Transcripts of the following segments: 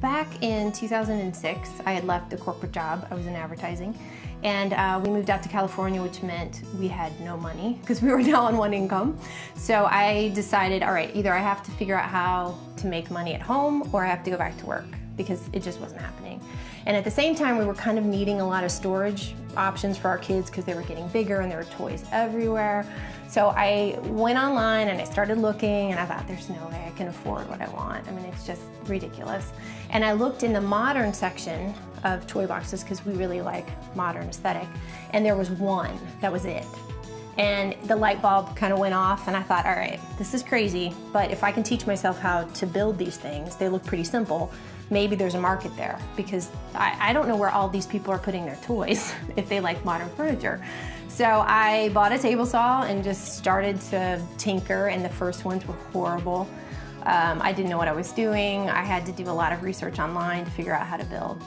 Back in 2006, I had left the corporate job. I was in advertising. And uh, we moved out to California, which meant we had no money because we were now on one income. So I decided, all right, either I have to figure out how to make money at home or I have to go back to work because it just wasn't happening. And at the same time, we were kind of needing a lot of storage options for our kids because they were getting bigger and there were toys everywhere. So I went online and I started looking and I thought there's no way I can afford what I want. I mean, it's just ridiculous. And I looked in the modern section of toy boxes because we really like modern aesthetic and there was one, that was it. And the light bulb kind of went off and I thought, all right, this is crazy, but if I can teach myself how to build these things, they look pretty simple, maybe there's a market there because I, I don't know where all these people are putting their toys if they like modern furniture. So I bought a table saw and just started to tinker and the first ones were horrible. Um, I didn't know what I was doing. I had to do a lot of research online to figure out how to build.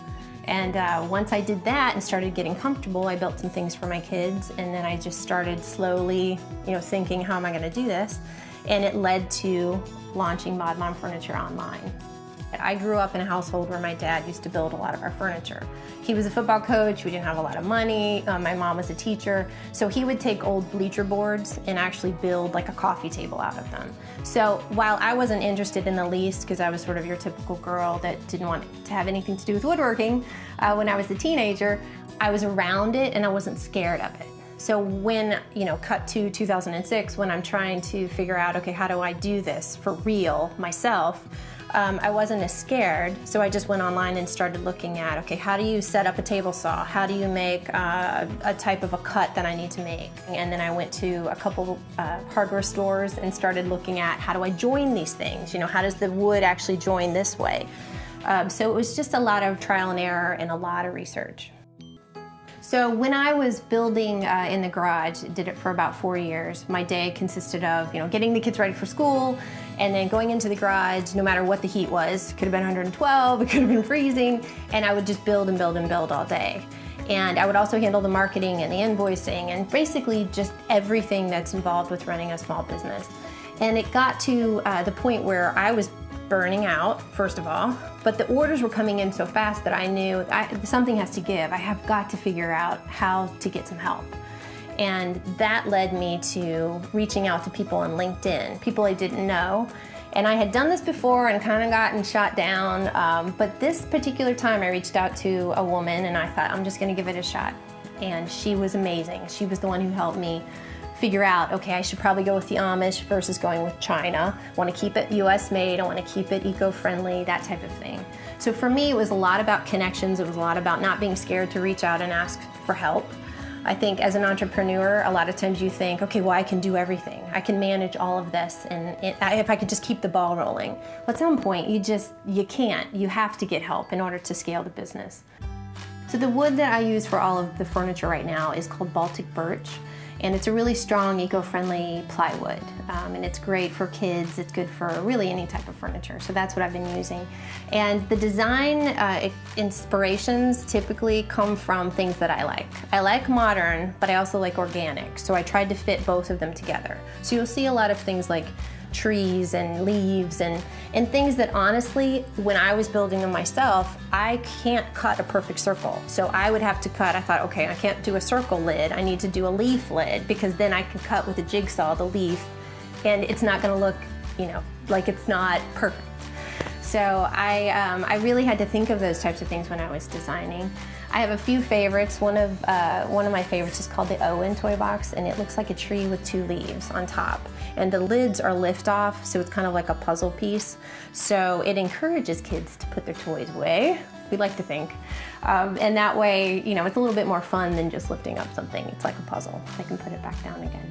And uh, once I did that and started getting comfortable, I built some things for my kids and then I just started slowly, you know, thinking, how am I gonna do this? And it led to launching Mod Mom Furniture online. I grew up in a household where my dad used to build a lot of our furniture. He was a football coach, we didn't have a lot of money, um, my mom was a teacher, so he would take old bleacher boards and actually build like a coffee table out of them. So while I wasn't interested in the least, because I was sort of your typical girl that didn't want to have anything to do with woodworking, uh, when I was a teenager, I was around it and I wasn't scared of it. So when, you know, cut to 2006, when I'm trying to figure out, okay, how do I do this for real myself, um, I wasn't as scared, so I just went online and started looking at, okay, how do you set up a table saw? How do you make uh, a type of a cut that I need to make? And then I went to a couple uh, hardware stores and started looking at how do I join these things? You know, how does the wood actually join this way? Um, so it was just a lot of trial and error and a lot of research. So when I was building uh, in the garage, did it for about four years, my day consisted of, you know, getting the kids ready for school and then going into the garage, no matter what the heat was, could have been 112, it could have been freezing, and I would just build and build and build all day. And I would also handle the marketing and the invoicing and basically just everything that's involved with running a small business. And it got to uh, the point where I was burning out, first of all, but the orders were coming in so fast that I knew I, something has to give. I have got to figure out how to get some help. And that led me to reaching out to people on LinkedIn, people I didn't know. And I had done this before and kind of gotten shot down, um, but this particular time I reached out to a woman and I thought, I'm just gonna give it a shot. And she was amazing. She was the one who helped me figure out, okay, I should probably go with the Amish versus going with China. I want to keep it US made, I want to keep it eco-friendly, that type of thing. So for me, it was a lot about connections. It was a lot about not being scared to reach out and ask for help. I think as an entrepreneur, a lot of times you think, okay, well, I can do everything. I can manage all of this, and if I could just keep the ball rolling. Well, at some point, you just, you can't. You have to get help in order to scale the business. So the wood that I use for all of the furniture right now is called Baltic birch and it's a really strong eco-friendly plywood. Um, and it's great for kids. It's good for really any type of furniture. So that's what I've been using. And the design uh, inspirations typically come from things that I like. I like modern but I also like organic. So I tried to fit both of them together. So you'll see a lot of things like trees and leaves and, and things that honestly, when I was building them myself, I can't cut a perfect circle. So I would have to cut, I thought, okay, I can't do a circle lid, I need to do a leaf lid because then I can cut with a jigsaw the leaf and it's not gonna look, you know, like it's not perfect. So I, um, I really had to think of those types of things when I was designing. I have a few favorites. One of, uh, one of my favorites is called the Owen toy box and it looks like a tree with two leaves on top. And the lids are lift off, so it's kind of like a puzzle piece. So it encourages kids to put their toys away, we like to think. Um, and that way, you know, it's a little bit more fun than just lifting up something. It's like a puzzle. They can put it back down again.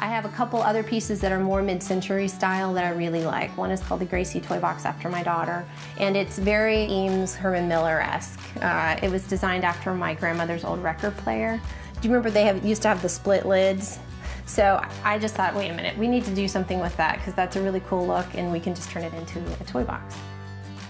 I have a couple other pieces that are more mid-century style that I really like. One is called the Gracie Toy Box after my daughter, and it's very Eames Herman Miller-esque. Uh, it was designed after my grandmother's old record player. Do you remember they have, used to have the split lids? So I just thought, wait a minute, we need to do something with that because that's a really cool look and we can just turn it into a toy box.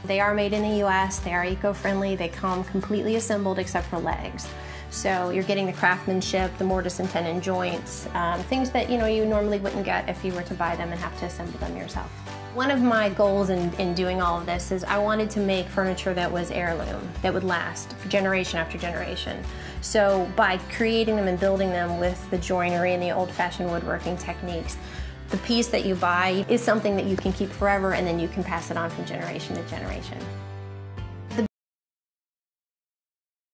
They are made in the US, they are eco-friendly, they come completely assembled except for legs. So you're getting the craftsmanship, the mortise and tenon joints, um, things that you know you normally wouldn't get if you were to buy them and have to assemble them yourself. One of my goals in, in doing all of this is I wanted to make furniture that was heirloom, that would last generation after generation. So by creating them and building them with the joinery and the old-fashioned woodworking techniques, the piece that you buy is something that you can keep forever and then you can pass it on from generation to generation.